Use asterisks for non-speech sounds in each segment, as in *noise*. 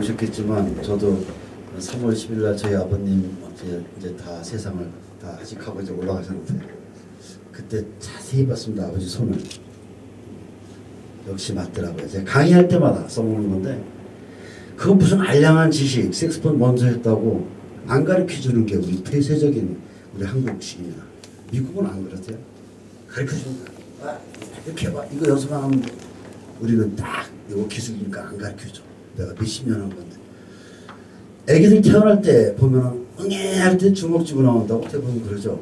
오셨겠지만 저도 3월 10일 날 저희 아버님 이제, 이제 다 세상을 다 하직하고 이제 올라가셨는데 그때 자세히 봤습니다 아버지 손을 역시 맞더라고요. 제가 강의할 때마다 써먹는 건데 그건 무슨 알량한 지식, 섹스폰 먼저 했다고 안 가르쳐 주는 게 우리 폐쇄적인 우리 한국식입니다. 미국은 안 그렇대요. 가르쳐 줍니다. 아, 이렇게 해봐. 이거 연습만 하면 돼. 우리는 딱 이거 기술이니까 안 가르쳐 줘. 내가 몇십 년 한 건데. 애기들 태어날 때 보면은 응애 할 때 주먹 쥐고 나온다고 대부분 그러죠.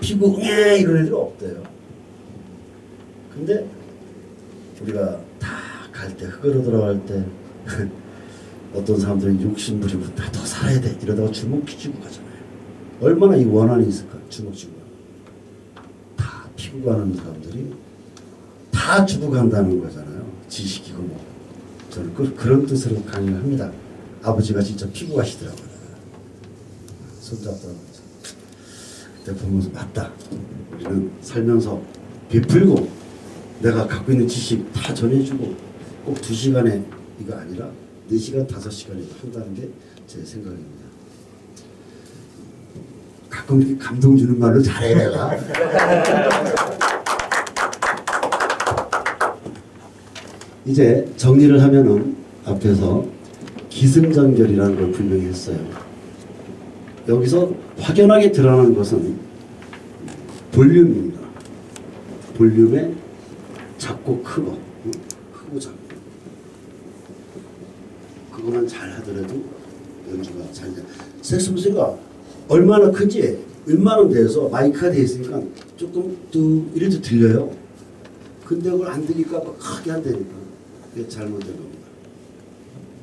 피고 응애 이런 애들 없대요. 근데 우리가 다 갈 때 흙으로 들어갈 때 *laughs* 어떤 사람들은 욕심 부리고 나 더 살아야 돼 이러다가 주먹 쥐고 가잖아요. 얼마나 이 원한이 있을까 주먹 쥐고 다 피고 가는 사람들이 다 주고 간다는 거잖아요. 지식이고 뭐 저는 그, 그런 뜻으로 강의를 합니다. 아버지가 진짜 피고 가시더라고요. 손잡더라고요. 그때 보면서 맞다. 우리는 살면서 베풀고 내가 갖고 있는 지식 다 전해주고 꼭두 시간에 이거 아니라 네 시간 다섯 시간에도 한다는 게 제 생각입니다. 가끔 감동 주는 말로 잘해 내가. *laughs* 이제 정리를 하면은 앞에서 기승전결이라는 걸 분명히 했어요. 여기서 확연하게 드러나는 것은 볼륨입니다. 볼륨의 작고 크고 응? 크고 작고 그것만 잘 하더라도 연주가 잘 돼. 무스가 얼마나 큰지 웬만한 데서 마이크가 돼 있으니까 조금 또 이래도 들려요. 근데 그걸 안 들리니까 막 크게 한다니까 그게 잘못된 겁니다.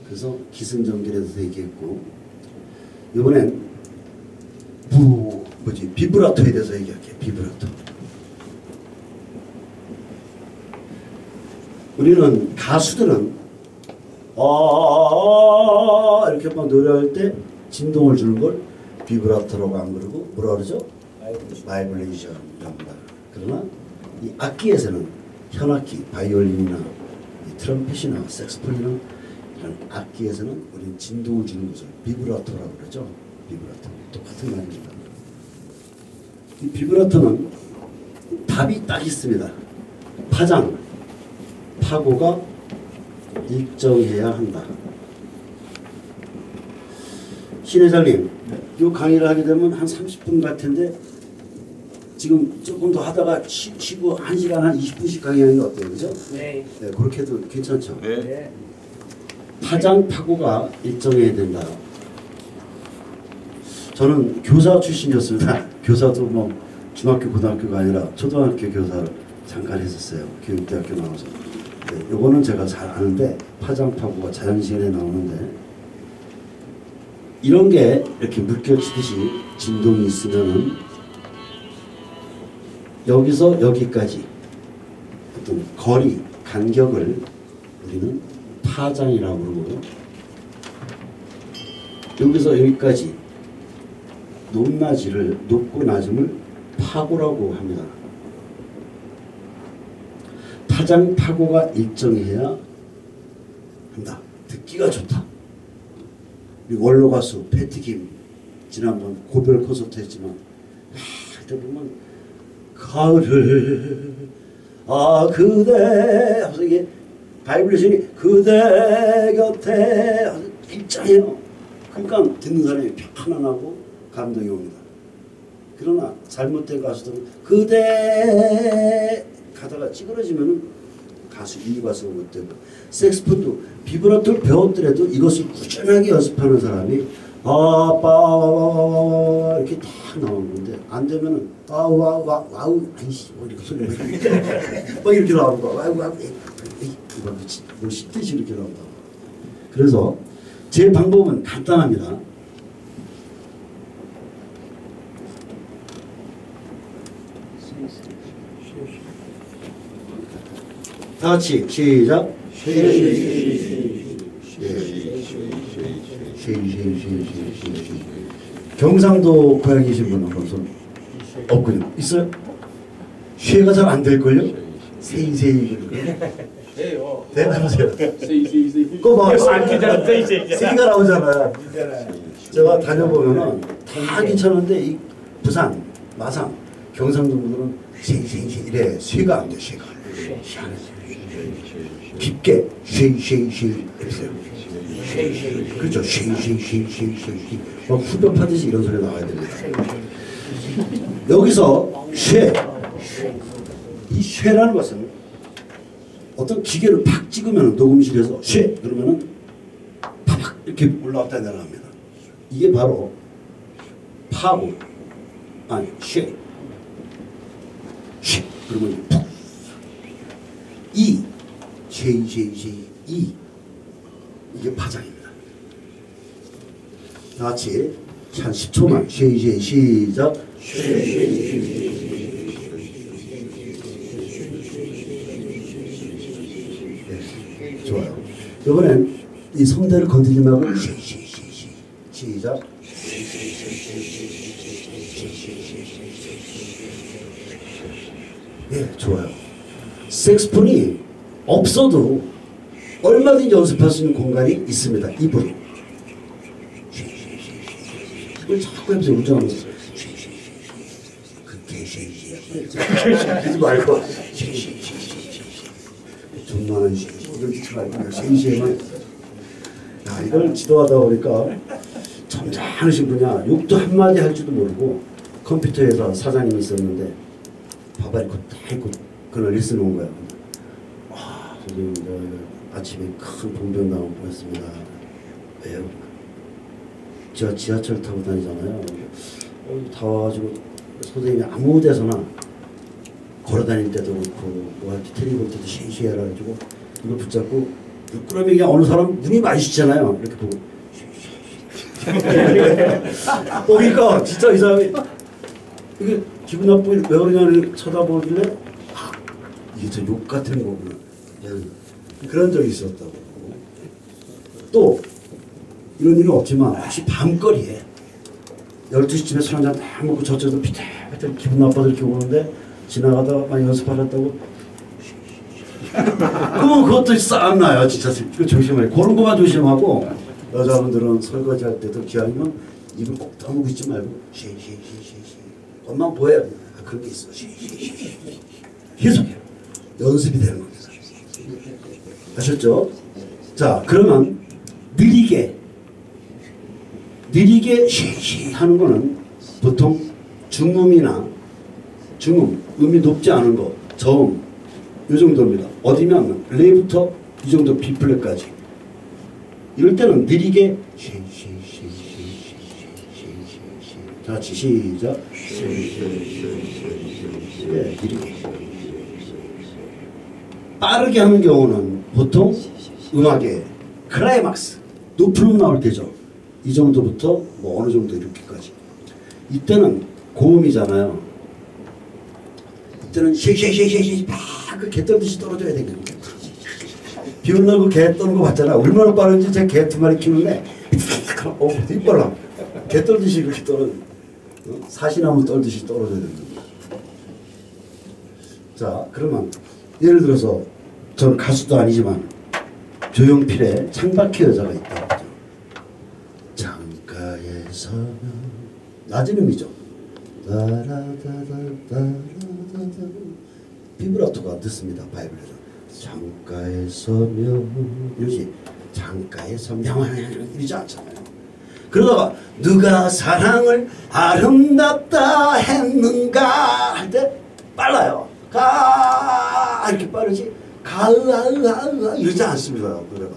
그래서 기승전결에 대해서 얘기했고 이번엔 부 뭐지 비브라토에 대해서 얘기할게요. 비브라토. 우리는 가수들은 아 이렇게 막 노래할 때 진동을 주는 걸 비브라토라고 안 그러고 뭐라 그러죠? 바이브레이션이랍니다. 그러나 이 악기에서는 현악기, 바이올린이나 이 트럼펫이나 색소폰이나 이런 악기에서는 우리는 진동을 주는 것을 비브라토라고 그러죠. 비브라토 똑같은 말입니다. 이 비브라토는 답이 딱 있습니다. 파장, 파고가 일정해야 한다. 신 회장님, 이 강의를 하게 되면 한 30분 같은데 지금 조금 더 하다가 쉬, 쉬고 1시간 한 20분씩 강의하는 게 어때요? 그죠? 네. 네, 그렇게 해도 괜찮죠? 네. 파장 파고가 일정해야 된다. 저는 교사 출신이었습니다. *laughs* 교사도 뭐 중학교 고등학교가 아니라 초등학교 교사를 잠깐 했었어요. 교육대학교 나와서. 네, 요거는 제가 잘 아는데 파장 파고가 자연시간에 나오는데 이런 게 이렇게 물결치듯이 진동이 있으면은 여기서 여기까지 어떤 거리 간격을 우리는 파장이라고 그러고 여기서 여기까지 높낮이를 높고 낮음을 파고라고 합니다. 파장 파고가 일정해야 한다. 듣기가 좋다. 우리 원로 가수 패티김 지난번 고별 콘서트 했지만 하, 그때 보면 가을을 아 그대 하면서 이게 바이브레이션이 그대 곁에 아주 일정해요. 그러니까 듣는 사람이 편안하고 감동이 옵니다. 그러나 잘못된 가수들은 그대 가다가 찌그러지면은 가수 일류 가수가 못 되고 섹스폰도 비브라토를 배웠더라도 이것을 꾸준하게 연습하는 사람이 아빠 안 되면은 아와와 와우 아이씨 뭐 이렇게 소리 막 이렇게 나오는 거 와우 와우 이거 미친 뭐 씹듯이 이렇게 나온다. 그래서 제 방법은 간단합니다. 다 같이 시작. 경상도 고향이신 분 한번 손 없군요. 있어요? 쉐가 잘 안 될걸요? 세이세이 돼요. 대답하세요. 세이 세이 세이. 그거 봐. 안 이제. 세기가 나오잖아요. 제가 다녀보면은 다 괜찮은데 이 부산, 마산, 경상도 분들은 쉐쉐쉐 이래 쉐가 안 돼, 쉐가. 깊게 쉐쉐쉐 이러세요. 그렇죠. 쉐쉐쉐쉐쉐. 막 후벼 파듯이 이런 소리 나와야 됩니다. 여기서 쉐. 이 쉐라는 것은 어떤 기계를 팍 찍으면 녹음실에서 쉐 그러면은 팍 이렇게 올라왔다 내려갑니다. 이게 바로 파고 아니 쉐. 쉐 그러면 푹. 이 쉐쉐쉐 이 이게 파장입니다. 다 같이 한 10초만 쉐쉐 시작. 네, 좋아요. 이번엔 이 성대를 건드리지 말고 시작. 예, 좋아요. 색스폰이 없어도 얼마든지 연습할 수 있는 공간이 있습니다. 입으로. 이걸 자꾸 해보세요. 운전하면서. 그게. 하지 말고. 존나는 짓지 말고 시시만. 야, 이걸 지도하다 보니까 점잖으신 분이야. 욕도 한마디 할지도 모르고 컴퓨터에서 사장님이 있었는데 바바리 콧다 입고 그날 놓은 거야. 아, 선생님, 저 아침에 큰 봉변 나온 뻔했습니다. 왜요? 제가 지하철 타고 다니잖아요. 어, 다 와가지고 선생님이 아무 데서나 걸어 다닐 때도 그렇고 뭐할때 텔레비 볼 때도 시시해라 가지고 이걸 붙잡고 그러면 어느 사람 눈이 마주치잖아요. 이렇게 보고 보니까 진짜 이 사람이 이게 기분 나쁘게 왜 그러냐를 쳐다보길래 아 이게 저욕 같은 거구나 예, 그런 적이 있었다고 또 이런 일은 없지만 혹시 밤거리에 12시쯤에 술 한잔 딱 먹고 저쪽에서 피태피태 기분 나빠서 이렇게 오는데 지나가다가 막 연습하셨다고 *laughs* 그러면 그것도 싸움 나요 진짜. 그 조심해. 그런 거만 조심하고 여자분들은 설거지 할 때도 기왕이면 입을 꼭 다물고 있지 말고 쉬쉬쉬쉬쉬 엄마 뭐해 아, 그런 게 있어. 쉬쉬쉬 계속해요. 연습이 되는 겁니다. 아셨죠? 자 그러면 느리게 느리게 쉬쉬 하는 거는 보통 중음이나 중음 음이 높지 않은 거 저음 이 정도입니다. 어디면 레부터 이 정도 B 플랫까지. 이럴 때는 느리게 다 같이 시작 네, 느리게 빠르게 하는 경우는 보통 음악의 클라이막스 높은 음 나올 때죠 이 정도부터 뭐 어느 정도 이렇게까지 이때는 고음이잖아요 이때는 쉐쉐쉐쉐쉐 막그 개 떨듯이 떨어져야 거예요 비 오는 날그 개 떠는 거 봤잖아. 얼마나 빠른지 제 개 두 마리 키우는데 어, 이빨라. 개 떨듯이 그렇게 떨어. 어? 사시나무 떨듯이 떨어져야 됩니다. 자, 그러면 예를 들어서 저는 가수도 아니지만 조용필의 창밖에 여자가 있다. 그죠? 창가에 서면 낮은 음이죠. 비브라토가 듣습니다. 바이블에서. 창가에 서면 이러지 창가에 서면 이러지 않잖아요. 그러다가 누가 사랑을 아름답다 했는가 할 때 빨라요. 가 이렇게 빠르지 가으아 이러지 않습니다. 노래가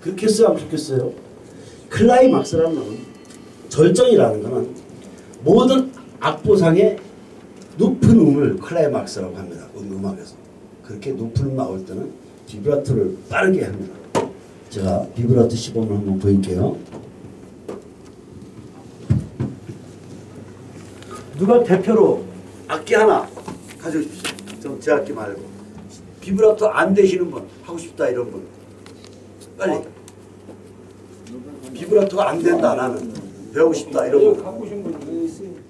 그렇게 그렇게 했어요? 클라이막스라는 건 절정이라는 것은 모든 악보상의 높은 음을 클라이막스라고 합니다. 음악에서. 그렇게 높은 음 나올 때는 비브라토를 빠르게 합니다. 제가 비브라토 시범을 한번 보일게요. 누가 대표로 악기 하나 가져오십시오. 저제 악기 말고. 비브라토 안 되시는 분, 하고 싶다 이런 분. 빨리. 비브라토가 안 된다 나는. 배우고 싶다 이러고. 갖고 오신 분이 있어요.